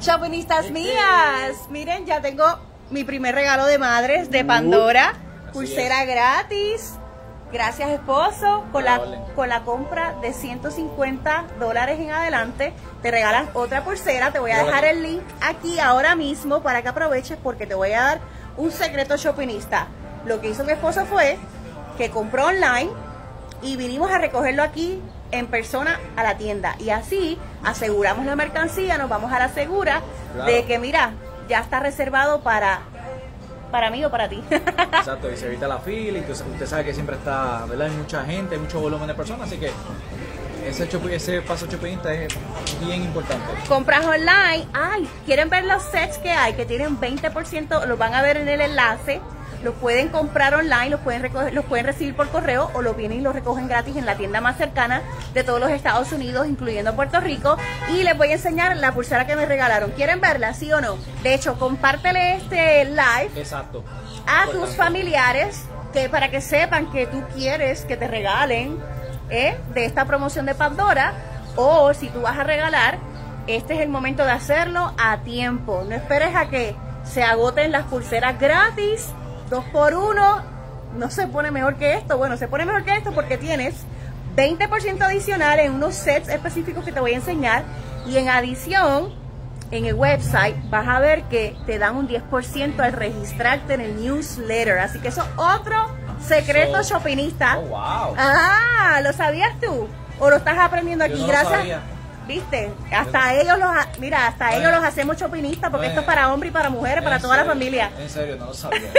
Shoppingistas mías, miren, ya tengo mi primer regalo de madres de Pandora, pulsera gratis. Gracias esposo, con la, con la compra de 150 dólares en adelante te regalan otra pulsera, te voy a dejar el link aquí ahora mismo para que aproveches porque te voy a dar un secreto shoppingista. Lo que hizo mi esposo fue que compró online y vinimos a recogerlo aquí en persona a la tienda. Y así aseguramos la mercancía, nos vamos a la segura de que, mira, ya está reservado para para mí o para ti. Exacto, y se evita la fila y usted, sabe que siempre está, ¿verdad? Hay mucha gente, hay mucho volumen de personas, así que ese, ese paso chopinista es bien importante. Compras online, ay, quieren ver los sets que hay, que tienen 20%, los van a ver en el enlace los pueden comprar online, los pueden recoger, los pueden recibir por correo o los vienen y los recogen gratis en la tienda más cercana de todos los Estados Unidos, incluyendo Puerto Rico. Y les voy a enseñar la pulsera que me regalaron. ¿Quieren verla, sí o no? De hecho, compártele este live Exacto. a tus familiares que para que sepan que tú quieres que te regalen ¿eh? de esta promoción de Pandora o si tú vas a regalar, este es el momento de hacerlo a tiempo. No esperes a que se agoten las pulseras gratis Dos por uno no se pone mejor que esto. Bueno, se pone mejor que esto porque tienes 20% adicional en unos sets específicos que te voy a enseñar. Y en adición, en el website vas a ver que te dan un 10% al registrarte en el newsletter. Así que eso es otro secreto shoppingista. Oh, wow. Ah, ¿lo sabías tú? ¿O lo estás aprendiendo aquí? Gracias. ¿Viste? Hasta ellos los, mira, hasta ellos los hacemos chopinistas porque esto es para hombres y para mujeres, para toda la familia. En serio, no lo sabía.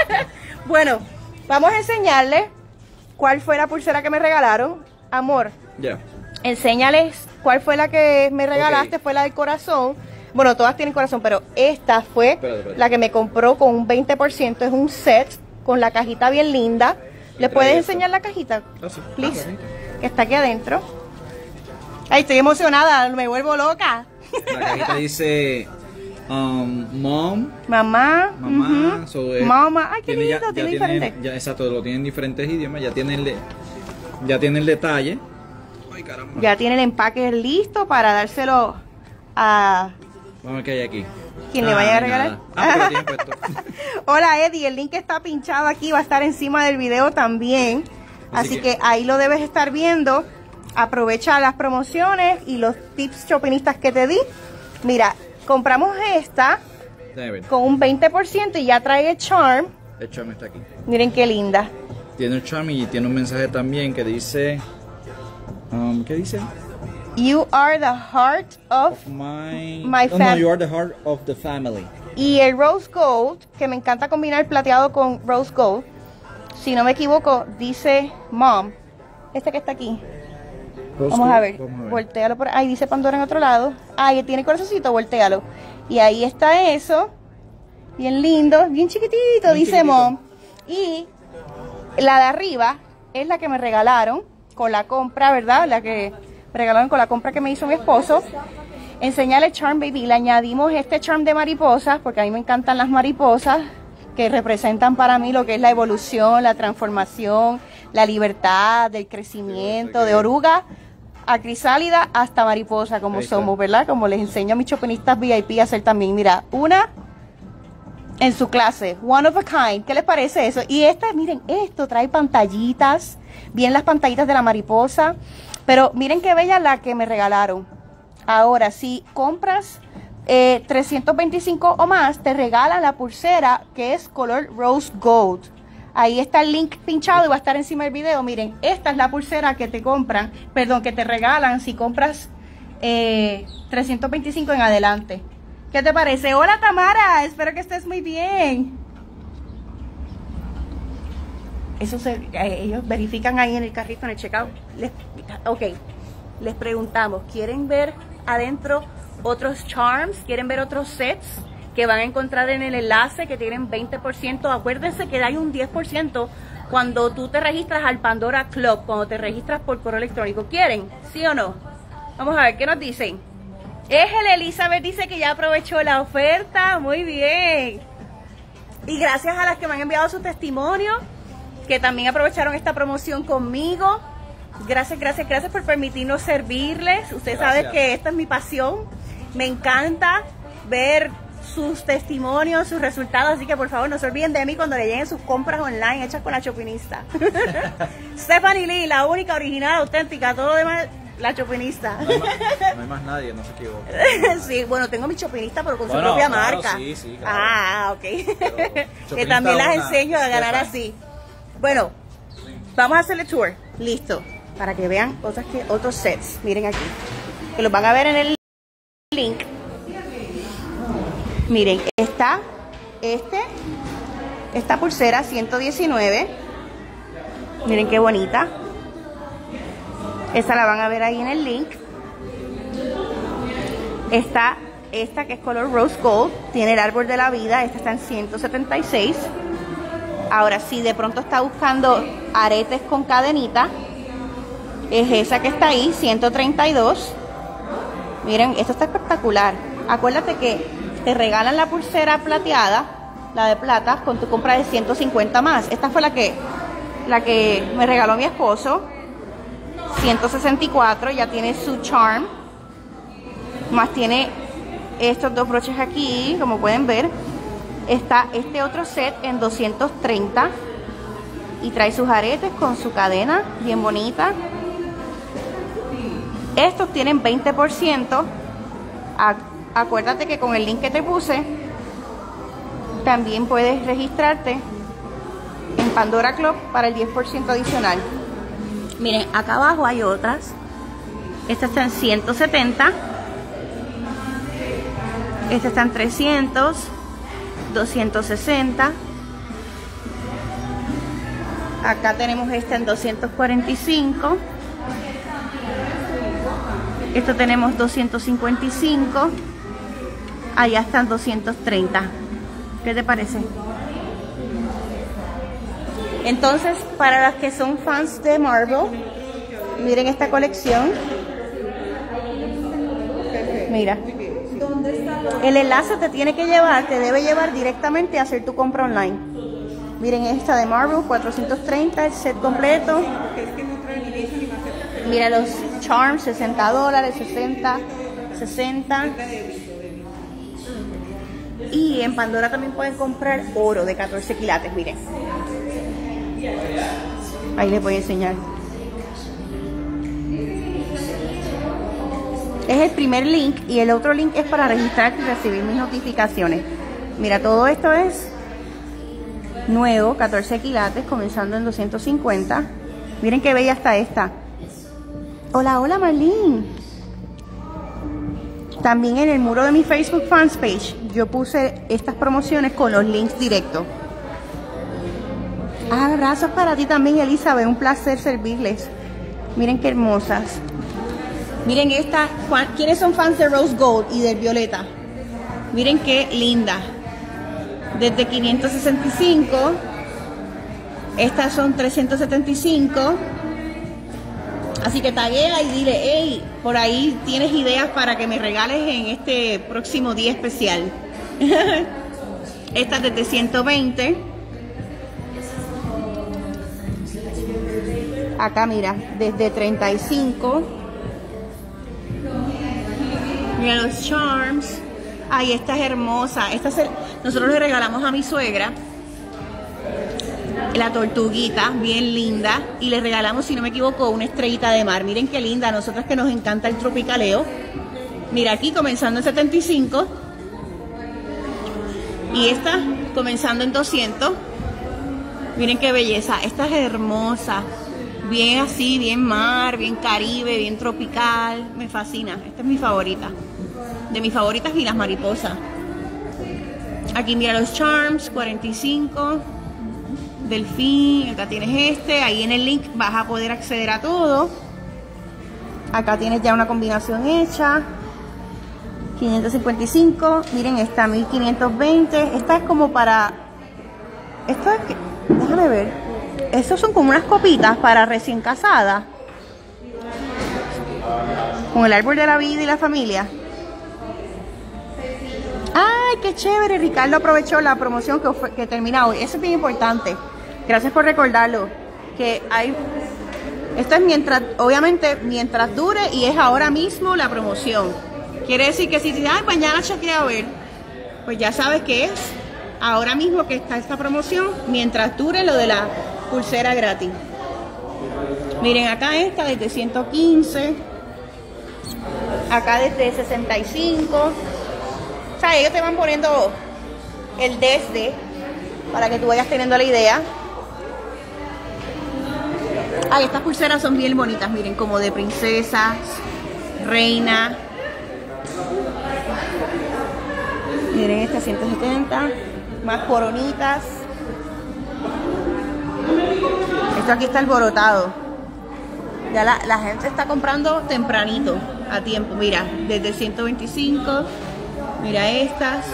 bueno, vamos a enseñarles cuál fue la pulsera que me regalaron. Amor. Ya. Enséñales cuál fue la que me regalaste, fue la del corazón. Bueno, todas tienen corazón, pero esta fue la que me compró con un 20%. Es un set con la cajita bien linda. ¿Le puedes enseñar la cajita? Ah, sí. Please. Que está aquí adentro. Ay, estoy emocionada, me vuelvo loca. La cajita dice um, mom. Mamá. Mamá. Mamá. Ay, qué lindo, tiene, diferente. Ya, exacto, lo tienen diferentes idiomas, ya tiene el, ya tiene el detalle. Ay, caramba. Ya tiene el empaque listo para dárselo a... Vamos a ver qué hay aquí. ¿Quién le vaya a regalar? Ah, Hola Eddie, el link está pinchado aquí, va a estar encima del video también. Así, que ahí lo debes estar viendo aprovecha las promociones y los tips shoppingistas que te di. Mira, compramos esta con un 20% y ya trae el charm. El charm está aquí. Miren qué linda. Tiene el charm y tiene un mensaje también que dice... Um, ¿Qué dice? You are the heart of, my, my family. no, you are the heart of the family. Y el rose gold, que me encanta combinar plateado con rose gold. Si no me equivoco, dice mom. Este que está aquí. Vamos a, ver. voltealo por ahí. Dice Pandora en otro lado. Ahí tiene corazoncito, voltealo. Y ahí está eso. Bien lindo, bien chiquitito, dice Mom. Y la de arriba es la que me regalaron con la compra, ¿verdad? La que me regalaron con la compra que me hizo mi esposo. Enseñale Charm Baby. Le añadimos este charm de mariposas, porque a mí me encantan las mariposas, que representan para mí lo que es la evolución, la transformación, la libertad, el crecimiento de oruga a crisálida hasta mariposa, como somos, ¿verdad? Como les enseño a mis chopinistas VIP a hacer también. Mira, una en su clase, one of a kind. ¿Qué les parece eso? Y esta, miren, esto trae pantallitas, bien las pantallitas de la mariposa. Pero miren qué bella la que me regalaron. Ahora, si compras 325 eh, o más, te regalan la pulsera que es color rose gold. Ahí está el link pinchado y va a estar encima del video. Miren, esta es la pulsera que te compran, perdón, que te regalan si compras 325 eh, en adelante. ¿Qué te parece? Hola Tamara, espero que estés muy bien. Eso se, eh, ellos verifican ahí en el carrito, en el checkout. ok, les preguntamos, ¿quieren ver adentro otros charms? ¿Quieren ver otros sets? Que van a encontrar en el enlace que tienen 20%. Acuérdense que hay un 10% cuando tú te registras al Pandora Club, cuando te registras por correo electrónico. ¿Quieren? ¿Sí o no? Vamos a ver, ¿qué nos dicen? Es el Elizabeth dice que ya aprovechó la oferta. Muy bien. Y gracias a las que me han enviado su testimonio, que también aprovecharon esta promoción conmigo. Gracias, gracias, gracias por permitirnos servirles. Usted sabe que esta es mi pasión. Me encanta ver sus testimonios, sus resultados, así que por favor no se olviden de mí cuando le lleguen sus compras online hechas con la chopinista. Stephanie Lee, la única original, auténtica, todo lo demás la chopinista. No hay, más, nadie, no se equivoque. sí, bueno, tengo mi chopinista, pero con su propia marca. Sí, sí, claro. Ah, ok. que también las enseño a ganar así. Bueno, vamos a hacerle tour. Listo. Para que vean otras que, otros sets. Miren aquí. Que los van a ver en el link. Miren, está este, esta pulsera 119. Miren qué bonita. Esa la van a ver ahí en el link. Está esta que es color rose gold, tiene el árbol de la vida, esta está en 176. Ahora, si de pronto está buscando aretes con cadenita, es esa que está ahí, 132. Miren, esto está espectacular. Acuérdate que te regalan la pulsera plateada, la de plata, con tu compra de 150 más. Esta fue la que, la que me regaló mi esposo. 164, ya tiene su charm. Más tiene estos dos broches aquí, como pueden ver. Está este otro set en 230 y trae sus aretes con su cadena bien bonita. Estos tienen 20%. Acuérdate que con el link que te puse también puedes registrarte en Pandora Club para el 10% adicional. Miren, acá abajo hay otras. Esta está en 170. Esta está en 300. 260. Acá tenemos esta en 245. Esto tenemos 255. Allá están 230. ¿Qué te parece? Entonces, para las que son fans de Marvel, miren esta colección. Mira. El enlace te tiene que llevar, te debe llevar directamente a hacer tu compra online. Miren esta de Marvel, 430, el set completo. Mira los charms, 60 dólares, 60, 60. Y en Pandora también pueden comprar oro de 14 quilates, miren. Ahí les voy a enseñar. Es el primer link y el otro link es para registrar y recibir mis notificaciones. Mira, todo esto es nuevo, 14 quilates, comenzando en 250. Miren qué bella está esta. Hola, hola Marlene. También en el muro de mi Facebook fans page yo puse estas promociones con los links directos. Abrazos para ti también, Elizabeth. Un placer servirles. Miren qué hermosas. Miren esta. ¿Quiénes son fans de Rose Gold y de Violeta? Miren qué linda. Desde 565. Estas son 375. Así que taguea y dile, hey, por ahí tienes ideas para que me regales en este próximo día especial. Esta desde 120. Acá mira, desde 35. Mira los charms. Ay, esta es hermosa. Esta nosotros le regalamos a mi suegra la tortuguita, bien linda. Y le regalamos, si no me equivoco, una estrellita de mar. Miren qué linda. A que nos encanta el tropicaleo. Mira aquí, comenzando en 75. Y esta, comenzando en 200. Miren qué belleza. Esta es hermosa bien así, bien mar, bien caribe, bien tropical. Me fascina. Esta es mi favorita. De mis favoritas y las mariposas. Aquí mira los charms, 45. Delfín, acá tienes este. Ahí en el link vas a poder acceder a todo. Acá tienes ya una combinación hecha. 555. Miren esta, 1520. Esta es como para... Esto es que... Déjame ver. Estos son como unas copitas para recién casadas. Con el árbol de la vida y la familia. ¡Ay, qué chévere! Ricardo aprovechó la promoción que, que termina hoy. Eso es bien importante. Gracias por recordarlo. Que hay... Esto es mientras, obviamente, mientras dure y es ahora mismo la promoción. Quiere decir que si dices, ay, mañana chequeo a ver, pues ya sabes que es ahora mismo que está esta promoción mientras dure lo de la pulsera gratis. Miren, acá esta desde 115, acá desde 65. O sea, ellos te van poniendo el desde para que tú vayas teniendo la idea. Ay, estas pulseras son bien bonitas, miren, como de princesas, reina. Miren esta 170, más coronitas. Esto aquí está alborotado. Ya la, la gente está comprando tempranito, a tiempo. Mira, desde 125. Mira estas.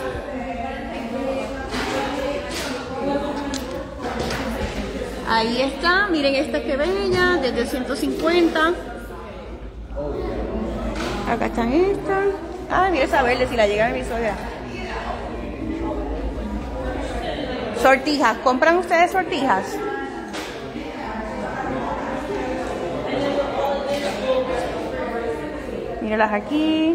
Ahí está, miren esta que bella, desde 150. Acá están estas. Ah, mira esa si la llega a mi soya. Sortijas, ¿compran ustedes sortijas? Míralas aquí.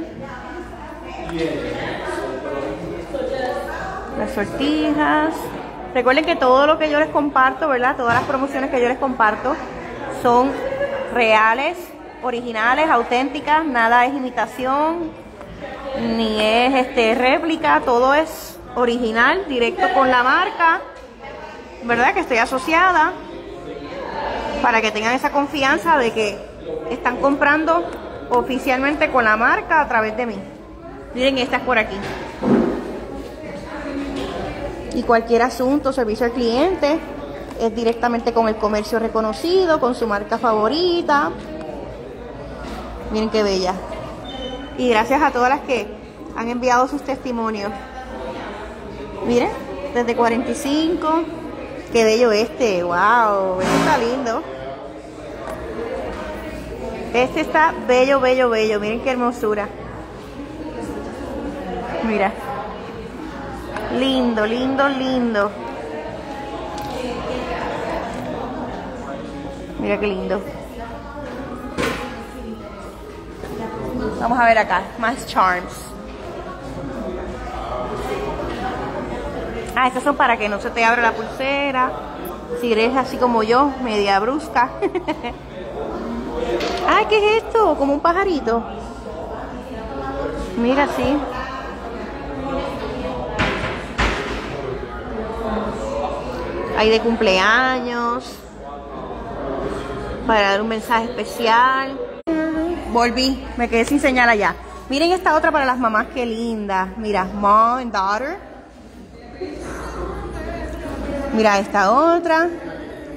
Las sortijas. Recuerden que todo lo que yo les comparto, ¿verdad? Todas las promociones que yo les comparto son reales, originales, auténticas, nada es imitación, ni es este réplica, todo es original, directo con la marca, ¿verdad? Que estoy asociada para que tengan esa confianza de que están comprando oficialmente con la marca a través de mí. Miren estas por aquí. Y cualquier asunto, servicio al cliente, es directamente con el comercio reconocido, con su marca favorita. Miren qué bella. Y gracias a todas las que han enviado sus testimonios. Miren, desde 45. Qué bello este. Wow, este está lindo. Este está bello, bello, bello. Miren qué hermosura. Mira. Lindo, lindo, lindo. Mira qué lindo. Vamos a ver acá, más charms. Ah, estos son para que no se te abra la pulsera. Si eres así como yo, media brusca. Ay, ¿qué es esto? Como un pajarito. Mira, sí. Hay de cumpleaños. Para dar un mensaje especial. Volví, me quedé sin señal allá. Miren esta otra para las mamás, qué linda. Mira, mom and daughter. Mira esta otra.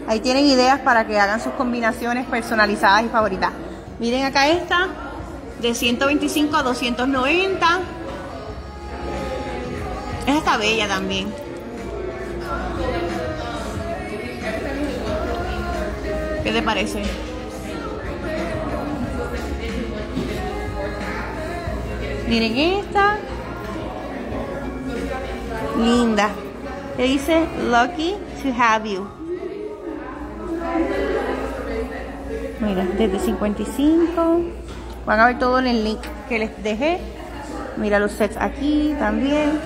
Ahí tienen ideas para que hagan sus combinaciones personalizadas y favoritas. Miren acá esta, de 125 a 290. Esta está bella también. ¿Qué te parece? Miren esta. Linda. Que dice Lucky to have you. Mira, desde 55. Van a ver todo en el link que les dejé. Mira los sets aquí también.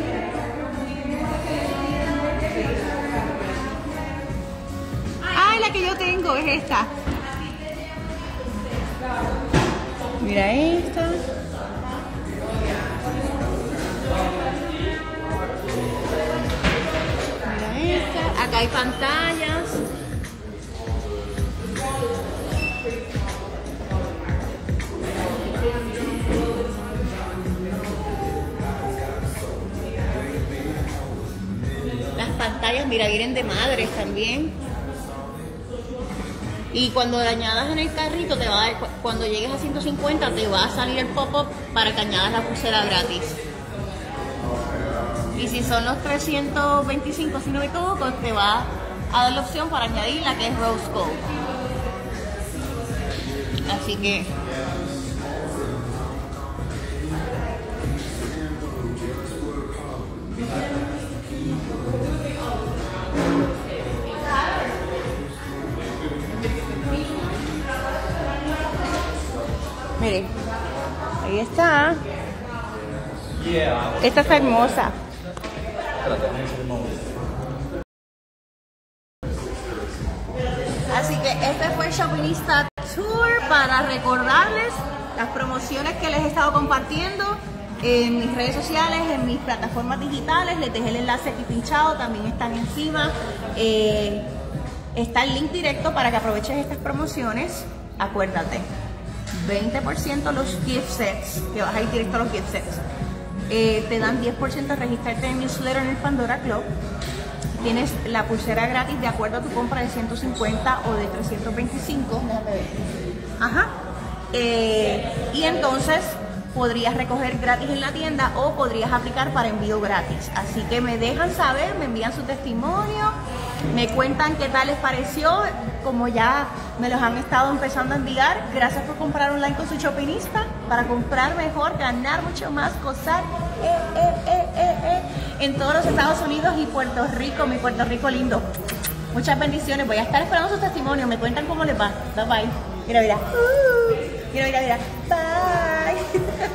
Esta. Mira esta. Mira esta. Acá hay pantallas. Las pantallas, mira, vienen de madres también. Y cuando añadas en el carrito, te va a dar- cu- cuando llegues a 150, te va a salir el pop-up para que añadas la pulsera gratis. Y si son los 325, si no me equivoco, te va a dar la opción para añadir la que es Rose Gold. Así que Esta está hermosa. Así que este fue el Shopinista Tour para recordarles las promociones que les he estado compartiendo en mis redes sociales, en mis plataformas digitales. Les dejé el enlace aquí pinchado, también están encima. Eh, está el link directo para que aproveches estas promociones. Acuérdate, 20% los gift sets, que vas a ir directo a los gift sets. Eh, te dan 10% a registrarte en newsletter en el Pandora Club. Tienes la pulsera gratis de acuerdo a tu compra de 150 o de 325. Ajá. Eh, y entonces podrías recoger gratis en la tienda o podrías aplicar para envío gratis. Así que me dejan saber, me envían su testimonio, me cuentan qué tal les pareció, como ya me los han estado empezando a enviar. Gracias por comprar online con su Shopinista para comprar mejor, ganar mucho más, gozar eh, eh, eh, en todos los Estados Unidos y Puerto Rico, mi Puerto Rico lindo. Muchas bendiciones. Voy a estar esperando su testimonio. Me cuentan cómo les va. Bye bye. Mira, mira. Uh, mira, mira, mira. Bye.